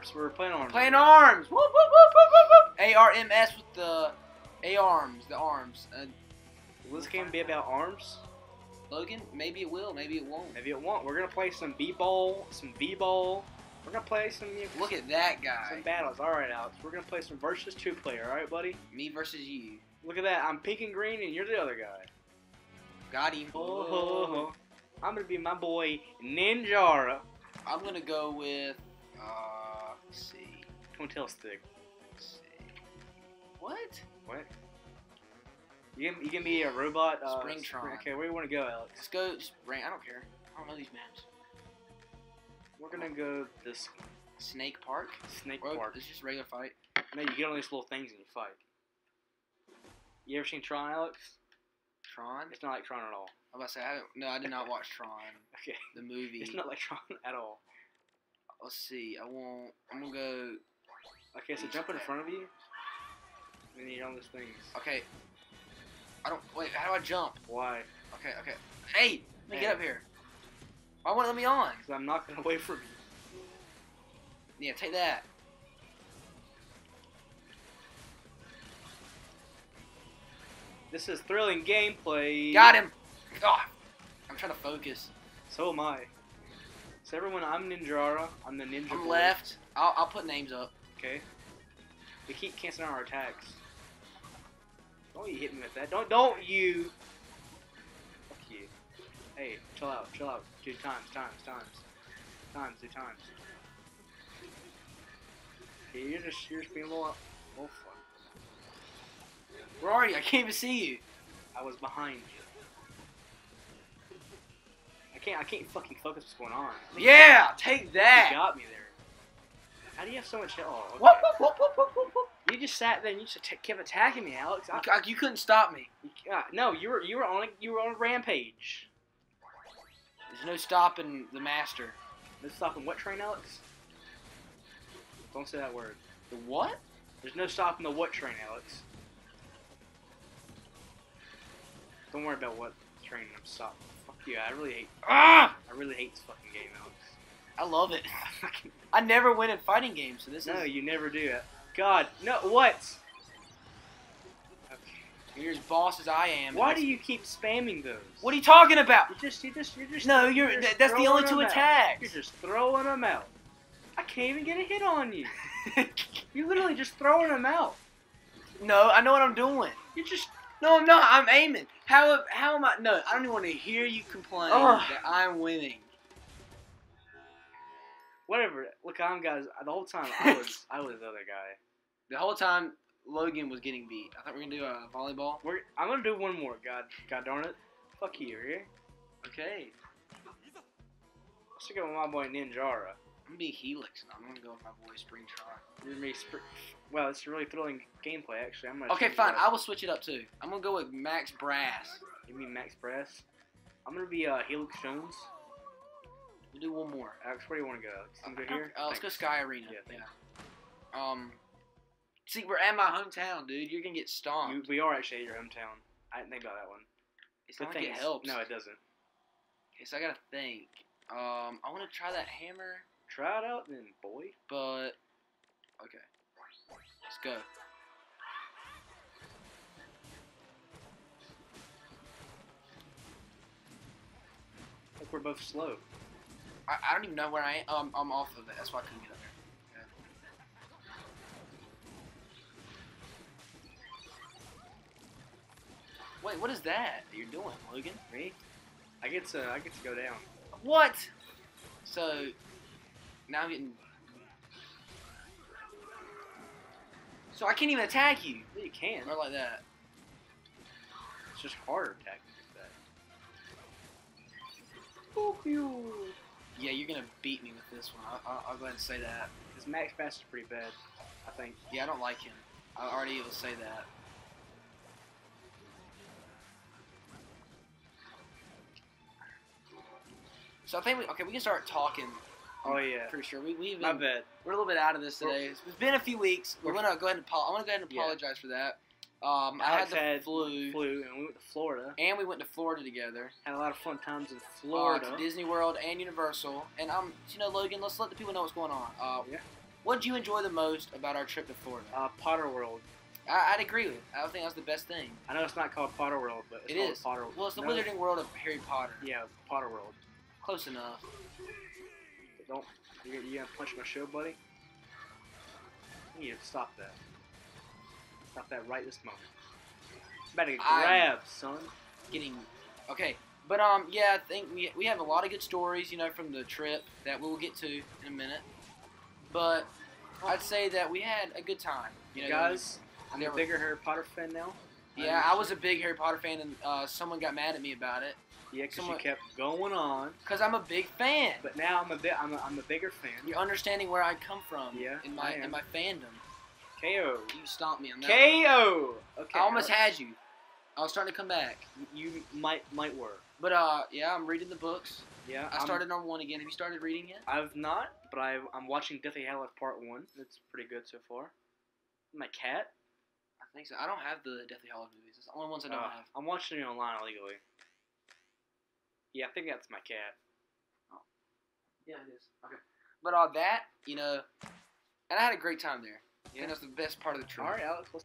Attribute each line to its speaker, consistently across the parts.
Speaker 1: arms. We're playing arms.
Speaker 2: Playing arms. Whoop, whoop, whoop, whoop, whoop, whoop. ARMS with the A arms, the arms. Uh,
Speaker 1: Will this game be about arms?
Speaker 2: Logan, maybe it will, maybe it won't.
Speaker 1: Maybe it won't. We're gonna play some b-ball, some v-ball. We're gonna play some. You know,
Speaker 2: Look at that guy.
Speaker 1: some battles. All right, Alex. We're gonna play some versus two player. All right, buddy.
Speaker 2: Me versus you.
Speaker 1: Look at that. I'm pink and green, and you're the other guy.
Speaker 2: Got him.
Speaker 1: Oh, ho. I'm gonna be my boy Ninjara.
Speaker 2: I'm gonna go with. Uh, let's see.
Speaker 1: Stick.
Speaker 2: Let's see. What?
Speaker 1: What? You can, you can be a robot. Uh,
Speaker 2: Springtron.
Speaker 1: Okay, where do you want to go, Alex?
Speaker 2: Let's go. Rank. I don't care. I don't know these maps.
Speaker 1: We're gonna go this
Speaker 2: Snake Park.
Speaker 1: snake park.
Speaker 2: It's just regular fight.
Speaker 1: No, you get all these little things and you fight. You ever seen Tron, Alex?
Speaker 2: Tron.
Speaker 1: It's not like Tron at all.
Speaker 2: I'm about to say. I don't, no, I did not watch Tron,
Speaker 1: Okay.
Speaker 2: the movie.
Speaker 1: It's not like Tron at all.
Speaker 2: Let's see. I won't. I'm gonna go.
Speaker 1: Okay, so jump in front of you. And then you're on these things.
Speaker 2: Okay. I don't. Wait. How do I jump?
Speaker 1: Why?
Speaker 2: Okay. Okay. Hey, let me
Speaker 1: Hey.
Speaker 2: get up here. Why won't let me on?
Speaker 1: Because I'm knocking away from you.
Speaker 2: Yeah, take that.
Speaker 1: This is thrilling gameplay.
Speaker 2: Got him. God. I'm trying to focus.
Speaker 1: So am I. So everyone, I'm Ninjara. I'm the ninja.
Speaker 2: I'm
Speaker 1: boy.
Speaker 2: left. I'll, I'll put names up.
Speaker 1: Okay. We keep canceling our attacks. Don't you hit me with that. Don't don't you. Fuck you. Hey, chill out, chill out. Do times, times, times. Times, do times. Okay, you're just you're just being a little little fun.
Speaker 2: Where are you? I can't even see you.
Speaker 1: I was behind you. I can't I can't fucking focus what's going on.
Speaker 2: Yeah, take that.
Speaker 1: You got me there. How do you have so much? Oh, okay.
Speaker 2: Whoop, whoop, whoop.
Speaker 1: You just sat there and you just kept attacking me, Alex. I,
Speaker 2: You, you couldn't stop me.
Speaker 1: uh, no, you were you were on a, you were on a rampage.
Speaker 2: There's no stopping the master.
Speaker 1: Let's what train, Alex? Don't say that word.
Speaker 2: The what?
Speaker 1: There's no stopping the what train, Alex. Don't worry about what train I'm stopping. You. I really hate.
Speaker 2: Ah!
Speaker 1: I really hate this fucking game, Alex.
Speaker 2: I love it. I never win in fighting games, so this
Speaker 1: no,
Speaker 2: is.
Speaker 1: No, you never do it. God, no. What? Okay.
Speaker 2: You're as boss as I am.
Speaker 1: Why do you keep spamming those?
Speaker 2: What are you talking about?
Speaker 1: You just, you just, you're just.
Speaker 2: No, you're.
Speaker 1: just
Speaker 2: that's the only two
Speaker 1: them out.
Speaker 2: attacks.
Speaker 1: You're just throwing them out. I can't even get a hit on you. You're literally just throwing them out.
Speaker 2: no, I know what I'm doing.
Speaker 1: You're just.
Speaker 2: No, I'm not. I'm aiming. How? How am I? No, I don't even want to hear you complain
Speaker 1: Ugh.
Speaker 2: that I'm winning.
Speaker 1: Whatever. Look, I'm guys. The whole time I was, I was the other guy.
Speaker 2: The whole time Logan was getting beat. I thought we were gonna do a volleyball.
Speaker 1: We're, I'm gonna do one more. God, God darn it. Fuck you, here.
Speaker 2: Okay.
Speaker 1: Let's go with my boy Ninjara.
Speaker 2: I'm gonna be Helix, and I'm gonna go with my boy Springtron.
Speaker 1: You're me. Sp- well, it's really thrilling gameplay, actually. I'm gonna.
Speaker 2: Okay, fine. I will switch it up too. I'm gonna go with Max Brass.
Speaker 1: Give me Max Brass. I'm gonna be uh, Helix Jones.
Speaker 2: We'll do one more.
Speaker 1: Alex, where do you want to go? Alex? You wanna go here?
Speaker 2: Uh, let's go Sky Arena.
Speaker 1: Yeah, thanks.
Speaker 2: Um. See, we're at my hometown, dude. You're gonna get stomped.
Speaker 1: You, we are actually at your hometown. I didn't think about that one.
Speaker 2: it's
Speaker 1: Good
Speaker 2: not
Speaker 1: thing
Speaker 2: like it helps.
Speaker 1: No, it doesn't.
Speaker 2: Okay, so I gotta think. Um, I want to try that hammer,
Speaker 1: Try it out then, boy.
Speaker 2: but okay. Go.
Speaker 1: Like we're both slow.
Speaker 2: I, I don't even know where I am. Um, I'm off of it. That's why I couldn't get up there. Wait, what is that you're doing, Logan?
Speaker 1: Me? I get to I get to go down.
Speaker 2: What? So now I'm getting. So I can't even attack you.
Speaker 1: You can,
Speaker 2: not like that.
Speaker 1: It's just harder attacking like that.
Speaker 2: Fuck you. Yeah, you're gonna beat me with this one. I, I, I'll go ahead and say that.
Speaker 1: Because Max Brass is pretty bad, I think.
Speaker 2: Yeah, I don't like him. I already able to say that. So I think we okay. We can start talking.
Speaker 1: Oh yeah.
Speaker 2: Pretty sure we we've
Speaker 1: My bad.
Speaker 2: we're a little bit out of this today. It's been a few weeks. We're
Speaker 1: We're-
Speaker 2: gonna go ahead and I want to go ahead and
Speaker 1: Yeah.
Speaker 2: apologize for that. Um, I had the
Speaker 1: had
Speaker 2: flu,
Speaker 1: Flu, and we went to Florida.
Speaker 2: and we went to Florida together.
Speaker 1: Had a lot of fun times in
Speaker 2: Uh,
Speaker 1: Florida.
Speaker 2: to Disney World and Universal. And I'm, you know, Logan. Let's let the people know what's going on. Uh,
Speaker 1: Yeah.
Speaker 2: What did you enjoy the most about our trip to Florida?
Speaker 1: Uh, Potter World.
Speaker 2: I, I'd agree with. it. I think that was the best thing.
Speaker 1: I know it's not called Potter World, but it's
Speaker 2: It
Speaker 1: called
Speaker 2: is.
Speaker 1: Potter.
Speaker 2: Well, it's the
Speaker 1: no,
Speaker 2: Wizarding World of Harry Potter.
Speaker 1: Yeah, Potter World.
Speaker 2: Close enough.
Speaker 1: Don't you you gonna punch my show, buddy? You need to stop that. Stop that right this moment. To get
Speaker 2: I'm-
Speaker 1: son.
Speaker 2: Getting okay, but um, yeah, I think we we have a lot of good stories, you know, from the trip that we'll get to in a minute. But I'd say that we had a good time. You know,
Speaker 1: guys, I'm a bigger Harry Potter fan now.
Speaker 2: Yeah, I was a big Harry Potter fan, and uh, someone got mad at me about it
Speaker 1: Yeah, because you kept going on.
Speaker 2: because I'm a big fan.
Speaker 1: But now I'm a bit. I'm a, I'm a bigger fan.
Speaker 2: You're understanding where I come from
Speaker 1: Yeah,
Speaker 2: in my
Speaker 1: am.
Speaker 2: in my fandom.
Speaker 1: KO.
Speaker 2: You stomped me on that. one.
Speaker 1: KO. Okay.
Speaker 2: I almost
Speaker 1: uh,
Speaker 2: had you. I was starting to come back,
Speaker 1: You might might work.
Speaker 2: but uh, yeah, I'm reading the books.
Speaker 1: Yeah.
Speaker 2: I
Speaker 1: I'm-
Speaker 2: started on one again. Have you started reading yet?
Speaker 1: I've not, but I I'm watching Deathly Hallows Part One. It's pretty good so far. My cat.
Speaker 2: I think so. I don't have the Deathly Hallows movies. It's the only ones I don't
Speaker 1: Uh,
Speaker 2: have.
Speaker 1: I'm watching it online illegally. Yeah, I think that's my cat.
Speaker 2: Yeah, it is. Okay. But all that you know, and I had a great time there. Yeah, that's the best part of the trip.
Speaker 1: All right, Alex. Let's,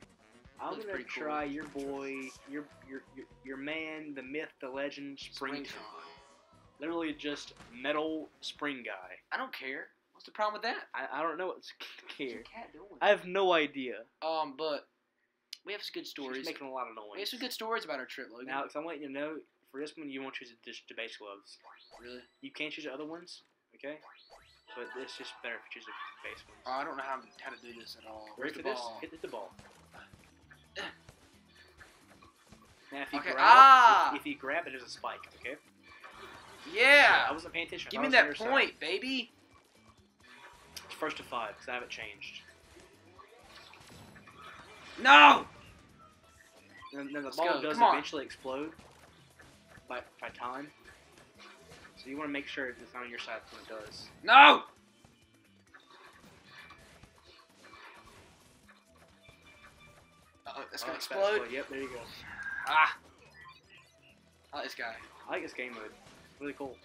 Speaker 1: I'm gonna
Speaker 2: pretty cool.
Speaker 1: try your boy, your your your your man, the myth, the legend, Springtron.
Speaker 2: Springtron.
Speaker 1: Literally just metal spring guy.
Speaker 2: I don't care. What's the problem with that?
Speaker 1: I, I don't know what's
Speaker 2: What's your cat doing?
Speaker 1: I have no idea.
Speaker 2: Um, but we have some good stories.
Speaker 1: She's making a lot of noise.
Speaker 2: We have some good stories about our trip, Logan.
Speaker 1: Now, Alex, I'm letting you know for this one, you won't choose the, the base gloves.
Speaker 2: really?
Speaker 1: You can't choose the other ones, okay? But it's just better if you choose the base ones.
Speaker 2: Oh, I don't know how, how to do this at all.
Speaker 1: Ready for this?
Speaker 2: ball?
Speaker 1: Hit the ball. Now, if you
Speaker 2: Okay,
Speaker 1: grab,
Speaker 2: ah!
Speaker 1: if, if you grab it, there's a spike. Okay.
Speaker 2: Yeah.
Speaker 1: I wasn't paying attention.
Speaker 2: Give me
Speaker 1: thought it was
Speaker 2: that
Speaker 1: on your side.
Speaker 2: point, baby.
Speaker 1: It's first to five because I haven't changed.
Speaker 2: No.
Speaker 1: And then the
Speaker 2: Let's
Speaker 1: ball
Speaker 2: go,
Speaker 1: does
Speaker 2: come on.
Speaker 1: eventually explode by by time. So you want to make sure it's on your side when it does.
Speaker 2: No. Uh-oh, it's
Speaker 1: Oh,
Speaker 2: gonna
Speaker 1: it's about to
Speaker 2: explode.
Speaker 1: Yep, there you go.
Speaker 2: Ah. I like this guy.
Speaker 1: I like this game mode. Really cool.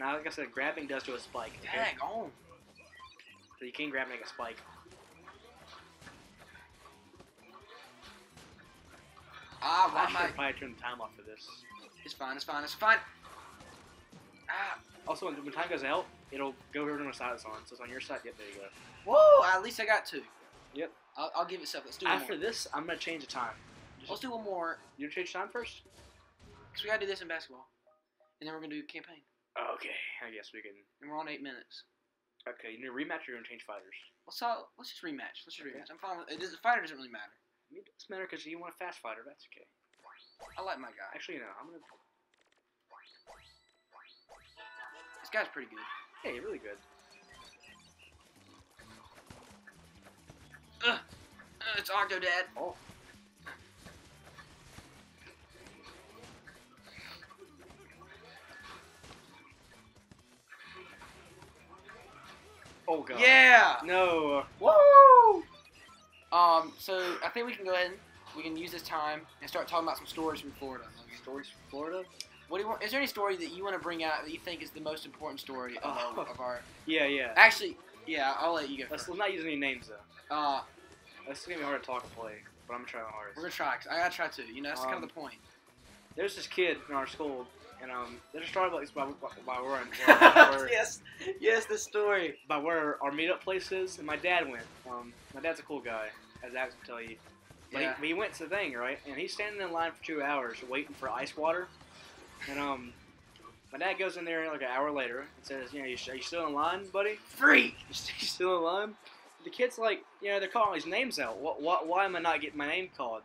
Speaker 1: Now, like I said, grabbing does do a spike. Okay?
Speaker 2: Dang on.
Speaker 1: So you can grab and make a spike.
Speaker 2: Ah,
Speaker 1: I
Speaker 2: why
Speaker 1: should
Speaker 2: am I?
Speaker 1: probably turn the time off for this.
Speaker 2: It's fine. It's fine. It's fine. Ah.
Speaker 1: Also, when, when time goes out, it'll go over to the side it's on. So it's on your side. Yep, there you go.
Speaker 2: Whoa! At least I got two.
Speaker 1: Yep.
Speaker 2: I'll, I'll give it stuff. Let's do one
Speaker 1: After
Speaker 2: more.
Speaker 1: this, I'm gonna change the time. Just,
Speaker 2: Let's do one more.
Speaker 1: you change time first?
Speaker 2: Cause we gotta do this in basketball, and then we're gonna do campaign.
Speaker 1: Okay, I guess we can.
Speaker 2: And we're on eight minutes.
Speaker 1: Okay, you need a rematch or you're gonna change fighters?
Speaker 2: Let's all, let's just rematch. Let's just
Speaker 1: Okay.
Speaker 2: rematch. I'm fine with it. Does- The fighter doesn't really matter.
Speaker 1: I mean, it doesn't matter because you want a fast fighter. That's okay.
Speaker 2: I like my guy.
Speaker 1: Actually, no. I'm gonna.
Speaker 2: This guy's pretty good.
Speaker 1: Yeah, you're really good.
Speaker 2: Uh, it's Octodad.
Speaker 1: Oh. Oh god.
Speaker 2: Yeah.
Speaker 1: No.
Speaker 2: Woo! Um. So I think we can go ahead. and We can use this time and start talking about some stories from Florida.
Speaker 1: Stories from Florida.
Speaker 2: What do you want? Is there any story that you want to bring out that you think is the most important story of, our, of our?
Speaker 1: Yeah, yeah.
Speaker 2: Actually, yeah. I'll let you go
Speaker 1: Let's,
Speaker 2: first.
Speaker 1: let's not use any names though.
Speaker 2: Uh,
Speaker 1: It's gonna be hard to talk and play, but I'm gonna try my hardest.
Speaker 2: we're gonna try. 'cause I gotta try too. You know, that's kind of
Speaker 1: Um,
Speaker 2: the point.
Speaker 1: There's this kid in our school, and um, there's a Starbucks by, by, where, by, where,
Speaker 2: yes, yes, this story.
Speaker 1: by where our meetup place is, and my dad went. Um, my dad's a cool guy, as Alex will tell you. But
Speaker 2: Yeah.
Speaker 1: he, he went to the thing, right? And he's standing in line for two hours waiting for ice water. And um, my dad goes in there like an hour later and says, "You know, you, are you still in line, buddy?
Speaker 2: Freak.
Speaker 1: You you still in line?" The kid's like, you know, they're calling these names out. What, what, why am I not getting my name called?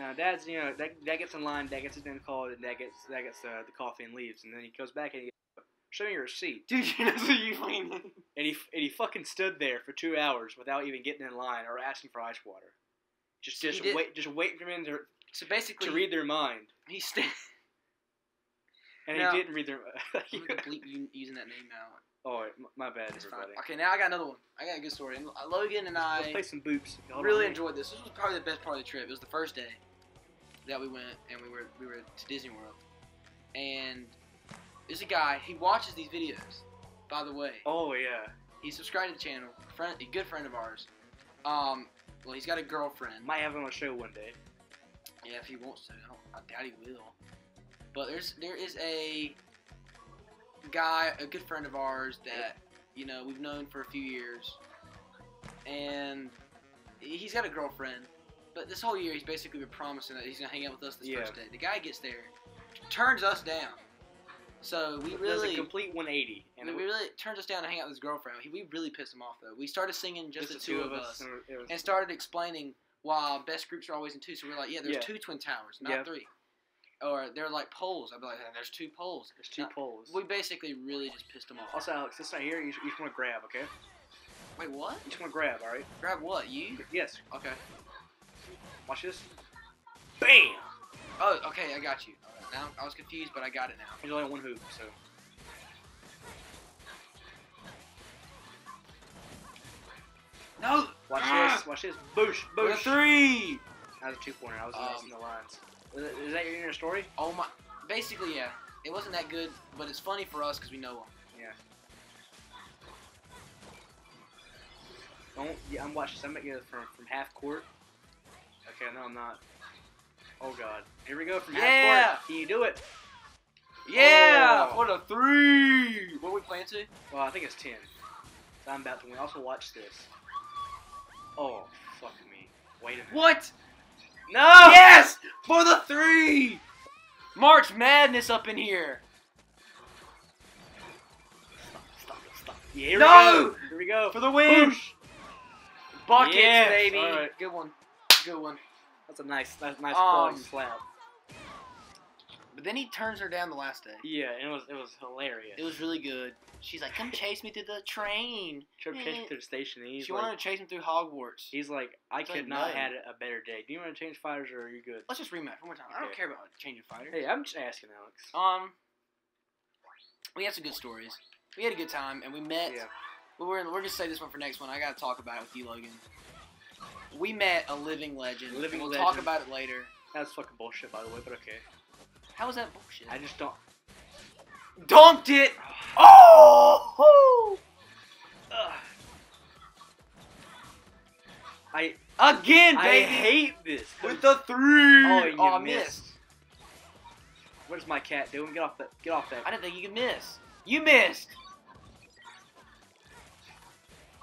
Speaker 1: Uh, dad's, you know, that, that gets in line, dad gets his name called, and dad gets that gets uh, the coffee and leaves. And then he goes back and he goes, "Show me your receipt."
Speaker 2: Dude, you know who you mean?
Speaker 1: And he and he fucking stood there for two hours without even getting in line or asking for ice water. Just
Speaker 2: So
Speaker 1: just wait just wait for them to,
Speaker 2: So basically,
Speaker 1: to read their mind.
Speaker 2: he sta-
Speaker 1: And
Speaker 2: Now-
Speaker 1: he didn't read their.
Speaker 2: I'm gonna bleep using that name out.
Speaker 1: Oh, my bad,
Speaker 2: It's fine.
Speaker 1: everybody.
Speaker 2: Okay, now I got another one. I got a good story. And Logan and
Speaker 1: Let's
Speaker 2: I
Speaker 1: play some boops.
Speaker 2: Really enjoyed this. This was probably the best part of the trip. It was the first day that we went and we were we were to Disney World. And there's a guy. He watches these videos. By the way,
Speaker 1: Oh yeah.
Speaker 2: He's subscribed to the channel. Friend, a good friend of ours. Um, well, he's got a girlfriend.
Speaker 1: Might have him on a show one day.
Speaker 2: Yeah, if he wants to. I, don't, I doubt he will. But there's there is a guy, a good friend of ours that you know we've known for a few years, and he's got a girlfriend. But this whole year, he's basically been promising that he's gonna hang out with us this
Speaker 1: Yeah.
Speaker 2: first day. The guy gets there, turns us down. So we
Speaker 1: Does
Speaker 2: really,
Speaker 1: a complete 180.
Speaker 2: and
Speaker 1: And
Speaker 2: we really turns us down to hang out with his girlfriend. He, we really pissed him off though. We started singing just, the two, of us,
Speaker 1: and it was-
Speaker 2: and started explaining why best groups are always in two. So we're like, yeah, there's
Speaker 1: Yeah.
Speaker 2: two twin towers, not
Speaker 1: Yeah.
Speaker 2: three. Or they're like poles. I'd be like, there's two poles.
Speaker 1: There's two
Speaker 2: Uh,
Speaker 1: poles.
Speaker 2: We basically really just pissed them off.
Speaker 1: Also, Alex, this right here, you, you just want to grab, okay?
Speaker 2: Wait, what?
Speaker 1: You just want to grab, all right?
Speaker 2: Grab what? You?
Speaker 1: Yes.
Speaker 2: Okay.
Speaker 1: Watch this. Bam!
Speaker 2: Oh, okay, I got you. Now I was confused, but I got it now.
Speaker 1: There's only one hoop, so.
Speaker 2: No.
Speaker 1: Watch
Speaker 2: Ah!
Speaker 1: this. Watch this. Boosh. Boosh.
Speaker 2: three.
Speaker 1: That was a two pointer. I was
Speaker 2: Um,
Speaker 1: missing the lines. Is that your inner story?
Speaker 2: Oh my. Basically, yeah. It wasn't that good, but it's funny for us because we know him.
Speaker 1: Yeah. Don't. Yeah, I'm watching. I'm at you from from half court. Okay, no, I'm not. Oh God. Here we go from half
Speaker 2: Yeah.
Speaker 1: court. Can you do it?
Speaker 2: Yeah,
Speaker 1: Oh.
Speaker 2: for the three. What are we playing to?
Speaker 1: Well, I think it's ten. So I'm about to win. Also, watch this. Oh, fuck me. Wait a minute.
Speaker 2: What?
Speaker 1: No!
Speaker 2: Yes, for the three. March Madness up in here.
Speaker 1: Stop, stop, stop. Yeah, here
Speaker 2: No!
Speaker 1: we go. Here we go.
Speaker 2: For the win.
Speaker 1: Boosh.
Speaker 2: Buckets,
Speaker 1: Yes,
Speaker 2: baby.
Speaker 1: alright.
Speaker 2: Good one. Good one.
Speaker 1: That's a nice, that's a nice
Speaker 2: Um,
Speaker 1: quality slap.
Speaker 2: But then he turns her down the last day.
Speaker 1: Yeah, and it was it was hilarious.
Speaker 2: It was really good. She's like, "Come chase me through the train."
Speaker 1: Tripped chased to the station. And
Speaker 2: she
Speaker 1: like,
Speaker 2: wanted to chase him through Hogwarts.
Speaker 1: he's like, I
Speaker 2: It's
Speaker 1: could
Speaker 2: like,
Speaker 1: not
Speaker 2: no.
Speaker 1: had a better day. Do you want to change fighters or are you good?
Speaker 2: Let's just rematch one more time. I don't care about changing fighters.
Speaker 1: Hey, I'm just asking, Alex.
Speaker 2: Um, we had some good stories. We had a good time, and we met.
Speaker 1: Yeah.
Speaker 2: We were. We're gonna say this one for next one. I gotta talk about it with you, Logan. We met a living legend.
Speaker 1: Living
Speaker 2: We'll
Speaker 1: legend.
Speaker 2: talk about it later.
Speaker 1: That's fucking bullshit, by the way, but okay.
Speaker 2: How was that bullshit?
Speaker 1: I just don't.
Speaker 2: dunked it. Oh!
Speaker 1: Ugh. I
Speaker 2: Again,
Speaker 1: I
Speaker 2: baby.
Speaker 1: hate this.
Speaker 2: with the three.
Speaker 1: Oh, you oh,
Speaker 2: I
Speaker 1: missed.
Speaker 2: missed.
Speaker 1: What is my cat doing? Get off that. Get off that.
Speaker 2: I didn't think you could miss. You missed.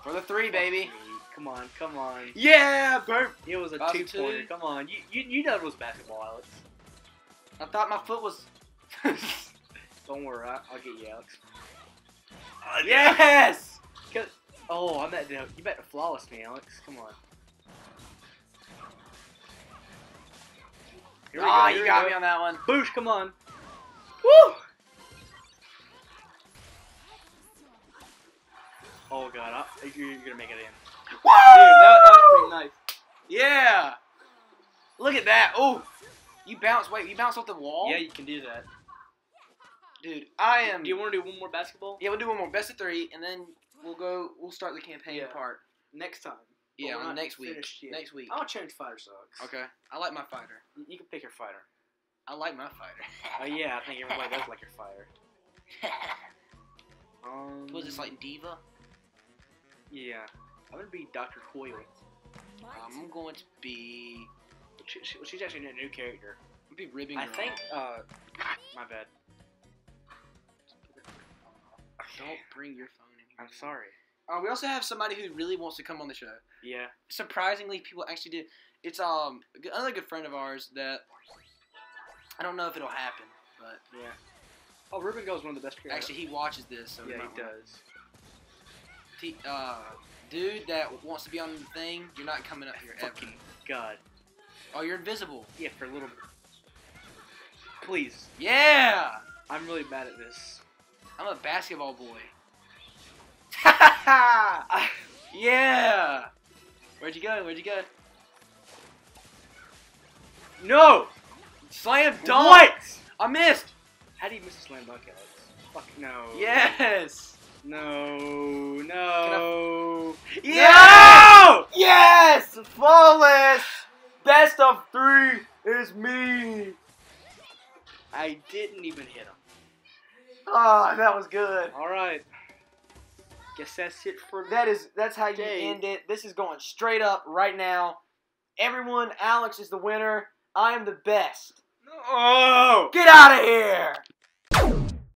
Speaker 2: For the three, baby.
Speaker 1: Come on, come on.
Speaker 2: Yeah, burp.
Speaker 1: It was a
Speaker 2: a
Speaker 1: two pointer.
Speaker 2: two.
Speaker 1: Come on. You you you know it was basketball, Alex.
Speaker 2: I thought my foot was.
Speaker 1: Don't worry, I, I'll get you, Alex.
Speaker 2: yes.
Speaker 1: Oh, I'm at the, you bet to flawless me, Alex. Come on.
Speaker 2: Ah,
Speaker 1: go, here
Speaker 2: you got
Speaker 1: go.
Speaker 2: me on that one.
Speaker 1: Boosh, come on. Woo! Oh god, I, you're, you're gonna make it in.
Speaker 2: Woo!
Speaker 1: Dude, that, that was pretty nice.
Speaker 2: Yeah. Look at that. Oh, you bounce. Wait, you bounce off the wall.
Speaker 1: Yeah, you can do that.
Speaker 2: dude. I am.
Speaker 1: Do you want to do one more basketball?
Speaker 2: Yeah, we'll do one more best of three, and then we'll go. We'll start the campaign
Speaker 1: Yeah.
Speaker 2: part.
Speaker 1: Next time.
Speaker 2: Yeah,
Speaker 1: not
Speaker 2: next week. Next week.
Speaker 1: I'll change fighter sucks.
Speaker 2: Okay. I like my fighter.
Speaker 1: You, can pick your fighter.
Speaker 2: I like my fighter.
Speaker 1: Oh yeah, I think everybody does like your fighter. Um,
Speaker 2: Was this like Diva?
Speaker 1: Yeah, I'm gonna be Doctor Coyle.
Speaker 2: I'm going to be.
Speaker 1: She, she, she's actually a new character.
Speaker 2: I'm gonna be Ribbon
Speaker 1: I
Speaker 2: Girl.
Speaker 1: think. Uh, my bad.
Speaker 2: Don't bring your phone in here.
Speaker 1: I'm sorry.
Speaker 2: Uh, we also have somebody who really wants to come on the show.
Speaker 1: Yeah.
Speaker 2: Surprisingly, people actually did. It's um another good friend of ours that I don't know if it'll happen, but
Speaker 1: Yeah. Oh, Ribbon Girl is one of the best characters.
Speaker 2: actually he watches this, so
Speaker 1: yeah,
Speaker 2: might
Speaker 1: he does.
Speaker 2: T- uh, dude that wants to be on the thing, you're not coming up here ever.
Speaker 1: Fucking God.
Speaker 2: Oh, you're invisible.
Speaker 1: Yeah, for a little. Please.
Speaker 2: Yeah,
Speaker 1: I'm really bad at this.
Speaker 2: I'm a basketball boy.
Speaker 1: I,
Speaker 2: yeah. Where'd you go? Where'd you go?
Speaker 1: no.
Speaker 2: Slam dunk.
Speaker 1: What?
Speaker 2: I missed.
Speaker 1: How do you miss a slam dunk, Alex? Fuck no.
Speaker 2: Yes.
Speaker 1: No. No.
Speaker 2: Yeah. Yes. Flawless. Best of three is me.
Speaker 1: I didn't even hit him.
Speaker 2: Ah, that was good.
Speaker 1: All right. Guess that's it for
Speaker 2: That is that's how you end it. This is going straight up right now. Everyone, Alex is the winner. I am the best.
Speaker 1: Oh!
Speaker 2: Get out of here!